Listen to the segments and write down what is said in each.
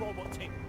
robot team.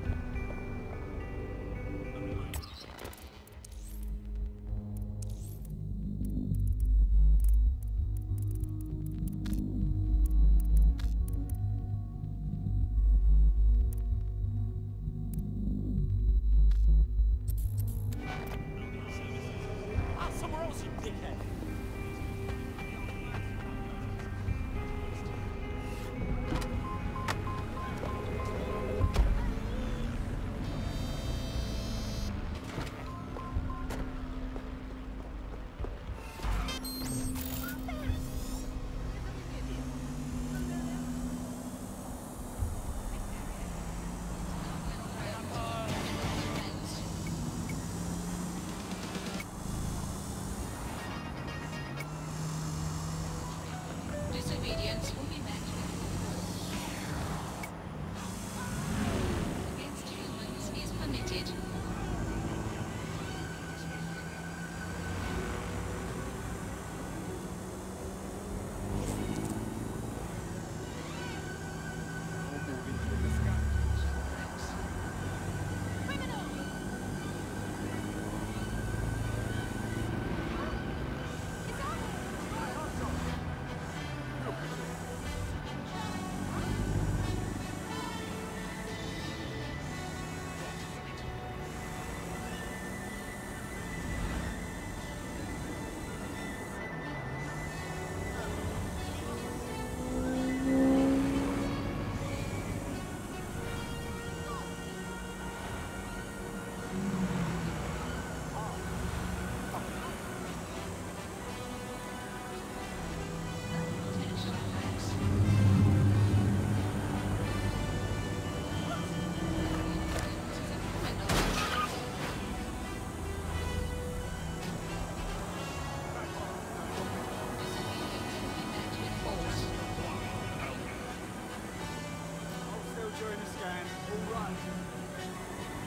enjoy this game. All right.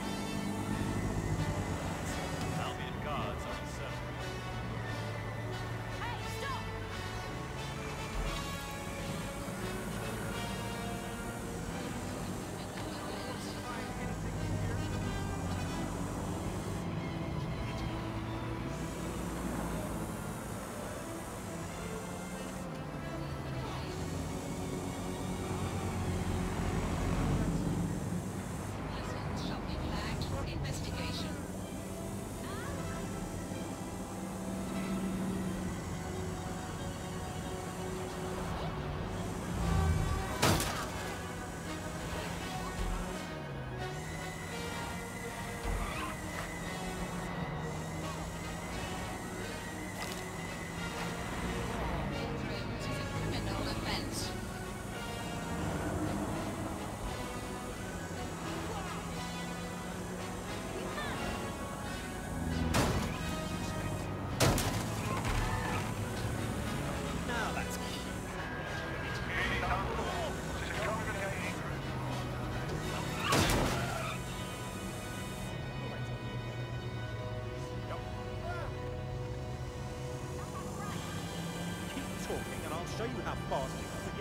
show you how fast you can.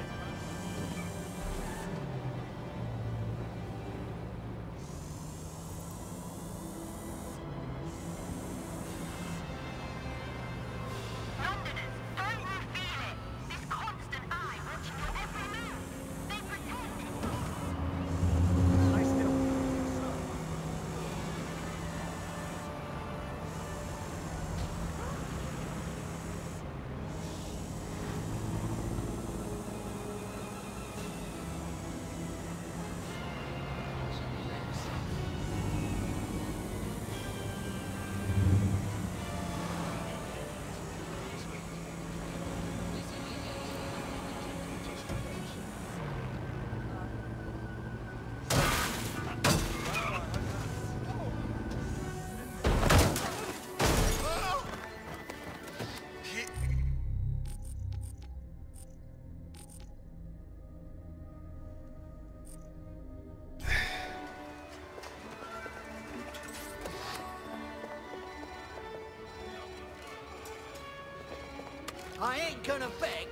I ain't gonna beg.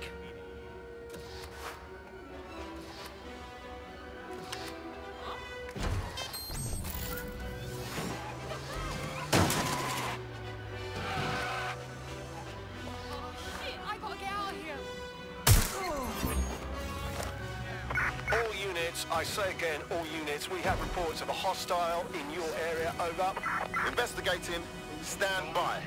I say again, all units, we have reports of a hostile in your area, over. Investigate him. Stand by.